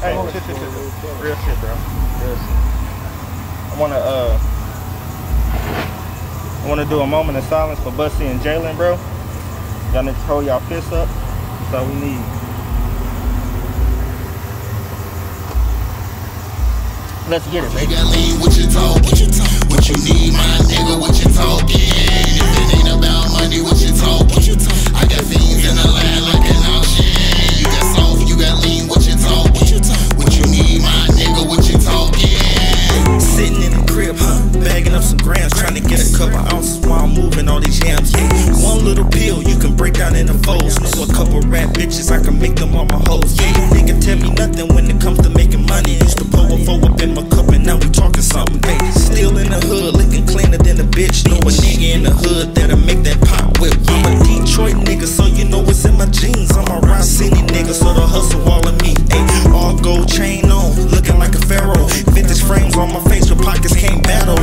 bro. Hey, shit, shit, shit, shit. Real shit, bro. Real shit. I wanna uh I wanna do a moment of silence for Bussy and Jalen, bro. Y'all need to hold y'all fists up. That's all we need. Let's get it, You got lean, what you talking? up some grams, trying to get a couple ounces while I'm moving all these yams. Yeah. One little pill you can break down into foes. Know a couple rap bitches, I can make them all my hoes. Yeah, you nigga tell me nothing when it comes to making money. Used to pull a four up in my cup and now we talking something. Hey, still in the hood, looking cleaner than a bitch. Know a nigga in the hood that'll make that pop whip. I'm a Detroit nigga, so you know it's in my jeans. I'm a Ron City nigga, so the hustle all in me. Ay, all gold chain on, looking like a pharaoh. Vintage frames on my face, your pockets can't battle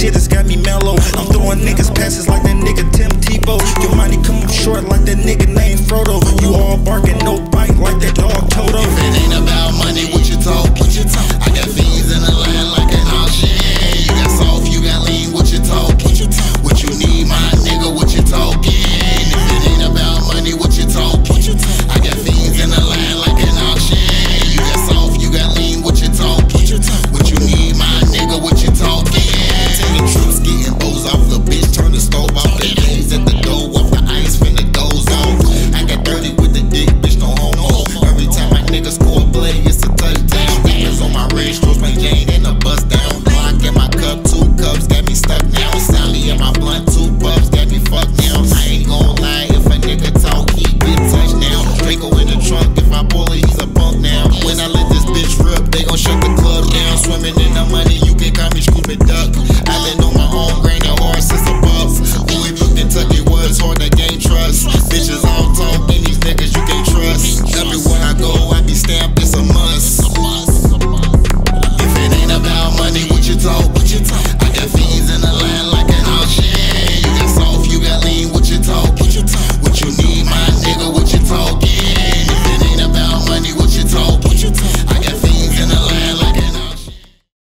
shit has got me mellow. I'm throwing niggas passes like that nigga Tim Tebow. Your money come short like that nigga named Frodo. You all barking, no up.